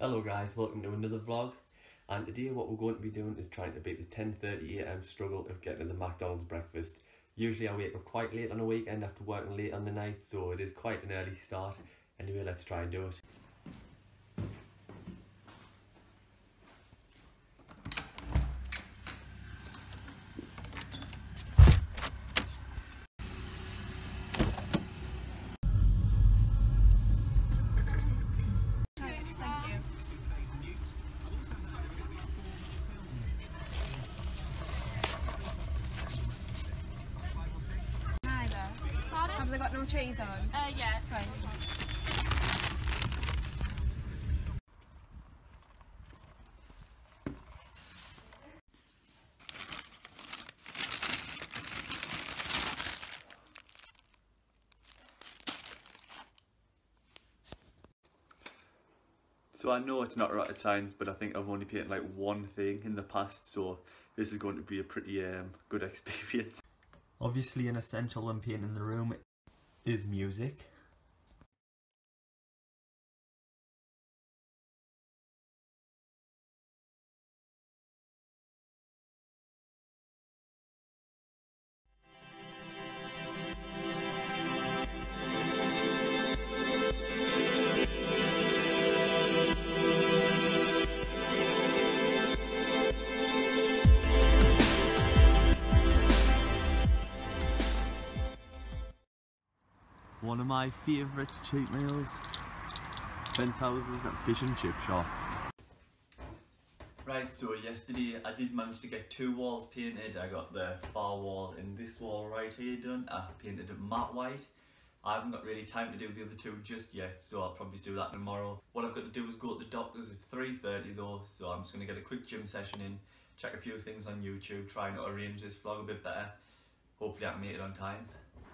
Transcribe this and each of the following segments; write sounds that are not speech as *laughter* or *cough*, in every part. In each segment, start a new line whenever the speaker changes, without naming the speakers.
Hello guys, welcome to another vlog and today what we're going to be doing is trying to beat the 10.30am struggle of getting the McDonald's breakfast. Usually I wake up quite late on a weekend after working late on the night so it is quite an early start. Anyway let's try and do it.
They got no cheese on?
Uh, yes.
Right.
So I know it's not rocket times, but I think I've only painted like one thing in the past so this is going to be a pretty um, good *laughs* experience. Obviously an essential when painting in the room is music. One of my favourite cheap meals. Fencehouses at fish and chip shop. Right, so yesterday I did manage to get two walls painted. I got the far wall and this wall right here done. I painted it matte white. I haven't got really time to do the other two just yet, so I'll probably do that tomorrow. What I've got to do is go to the doctor's at 3.30 though, so I'm just going to get a quick gym session in, check a few things on YouTube, try and arrange this vlog a bit better. Hopefully I can make it on time.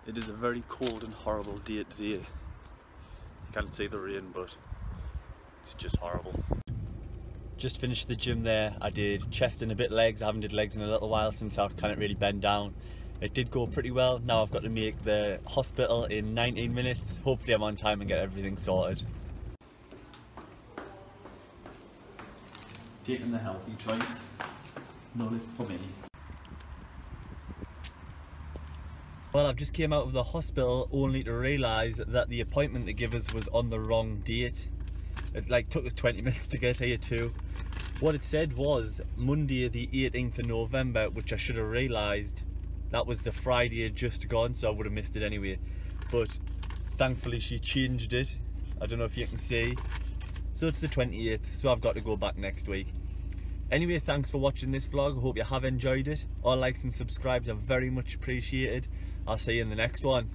It is a very cold and horrible day today. Can't see the rain, but it's just horrible. Just finished the gym there. I did chest and a bit legs. I haven't did legs in a little while since I can't really bend down. It did go pretty well. Now I've got to make the hospital in 19 minutes. Hopefully I'm on time and get everything sorted. Taking the healthy choice. No list for me. Well, I've just came out of the hospital only to realise that the appointment they give us was on the wrong date. It like took us 20 *laughs* minutes to get here too. What it said was Monday the 18th of November, which I should have realised that was the Friday just gone, so I would have missed it anyway. But thankfully she changed it. I don't know if you can see. So it's the 28th, so I've got to go back next week. Anyway, thanks for watching this vlog. I hope you have enjoyed it. All likes and subscribes are very much appreciated. I'll see you in the next one.